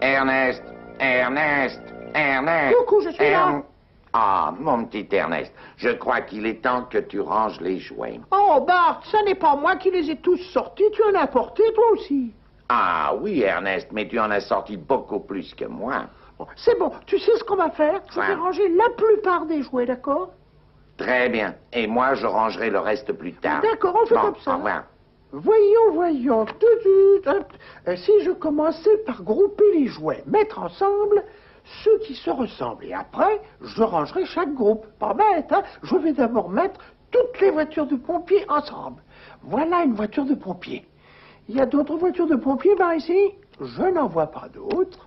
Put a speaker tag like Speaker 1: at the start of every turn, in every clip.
Speaker 1: Ernest, Ernest, Ernest.
Speaker 2: Coucou, je suis là.
Speaker 1: Ah, mon petit Ernest, je crois qu'il est temps que tu ranges les jouets.
Speaker 2: Oh, Bart, ce n'est pas moi qui les ai tous sortis, tu en as porté toi aussi.
Speaker 1: Ah oui, Ernest, mais tu en as sorti beaucoup plus que moi.
Speaker 2: C'est bon, tu sais ce qu'on va faire? Je vais ranger la plupart des jouets, d'accord?
Speaker 1: Très bien. Et moi, je rangerai le reste plus tard.
Speaker 2: D'accord, on fait
Speaker 1: Bon,
Speaker 2: comme ça.
Speaker 1: au revoir.
Speaker 2: Voyons, voyons. Euh, Si je commençais par grouper les jouets, mettre ensemble ceux qui se ressemblent, et après, je rangerai chaque groupe. Pas bête, hein Je vais d'abord mettre toutes les voitures de pompiers ensemble. Voilà une voiture de pompier. Il y a d'autres voitures de pompiers par ici? Je n'en vois pas d'autres.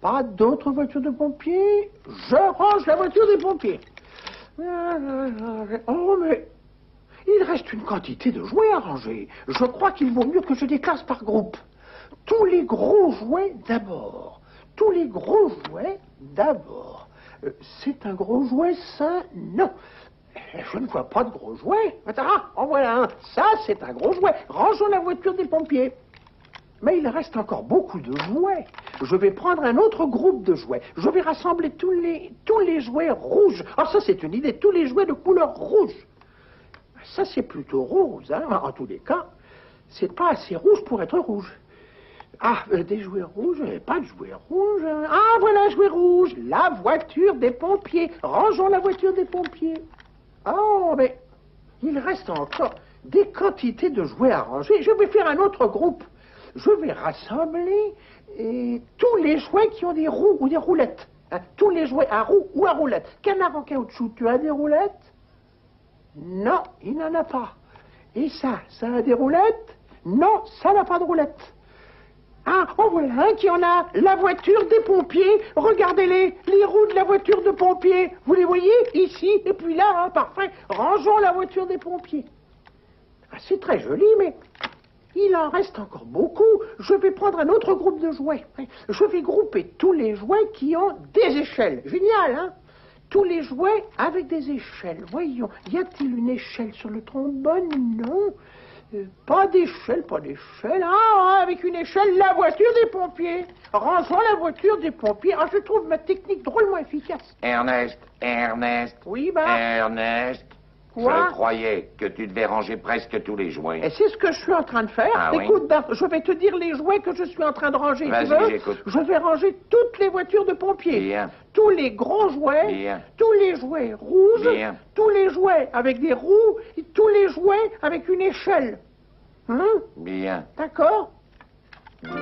Speaker 2: Pas d'autres voitures de pompiers? Je range la voiture des pompiers. Oh, mais il reste une quantité de jouets à ranger. Je crois qu'il vaut mieux que je les classe par groupe. Tous les gros jouets d'abord. Tous les gros jouets d'abord. Euh, c'est un gros jouet, ça Non. Je ne vois pas de gros jouets. Ah, en voilà un. Ça, c'est un gros jouet. Rangeons la voiture des pompiers. Mais il reste encore beaucoup de jouets. Je vais prendre un autre groupe de jouets. Je vais rassembler tous les, tous les jouets rouges. Ah, ça, c'est une idée. Tous les jouets de couleur rouge. Ça, c'est plutôt rose, hein. En tous les cas, c'est pas assez rouge pour être rouge. Ah, euh, des jouets rouges, euh, pas de jouets rouges. hein. Ah, voilà un jouet rouge, la voiture des pompiers. Rangeons la voiture des pompiers. Oh, mais il reste encore des quantités de jouets à ranger. Je vais faire un autre groupe. Je vais rassembler euh, tous les jouets qui ont des roues ou des roulettes. Hein, tous les jouets à roues ou à roulettes. Canard en caoutchouc, tu as des roulettes? Non, il n'en a pas. Et ça, ça a des roulettes? Non, ça n'a pas de roulettes. Ah, en voilà un qui en a. La voiture des pompiers. Regardez-les, les roues de la voiture de pompiers. Vous les voyez? Ici, et puis là, hein, parfait. Rangeons la voiture des pompiers. Ah, c'est très joli, mais il en reste encore beaucoup. Je vais prendre un autre groupe de jouets. Je vais grouper tous les jouets qui ont des échelles. Génial, hein? Tous les jouets avec des échelles. Voyons, y a-t-il une échelle sur le trombone? Non. Euh, pas d'échelle, pas d'échelle. Ah, avec une échelle, la voiture des pompiers. Rangeons la voiture des pompiers. Ah, je trouve ma technique drôlement efficace.
Speaker 1: Ernest, Ernest,
Speaker 2: Oui, bah.
Speaker 1: Ernest.
Speaker 2: Quoi
Speaker 1: Je croyais que tu devais ranger presque tous les jouets.
Speaker 2: Et c'est ce que je suis en train de faire.
Speaker 1: Ah oui?
Speaker 2: Écoute, Bart, je vais te dire les jouets que je suis en train de ranger. tu
Speaker 1: Vas-y,
Speaker 2: veux?
Speaker 1: j'écoute.
Speaker 2: Je vais ranger toutes les voitures de pompiers.
Speaker 1: Bien.
Speaker 2: Tous les grands jouets.
Speaker 1: Bien.
Speaker 2: Tous les jouets rouges.
Speaker 1: Bien.
Speaker 2: Tous les jouets avec des roues. et tous les jouets avec une échelle. Hein?
Speaker 1: Bien.
Speaker 2: D'accord?
Speaker 1: Bien.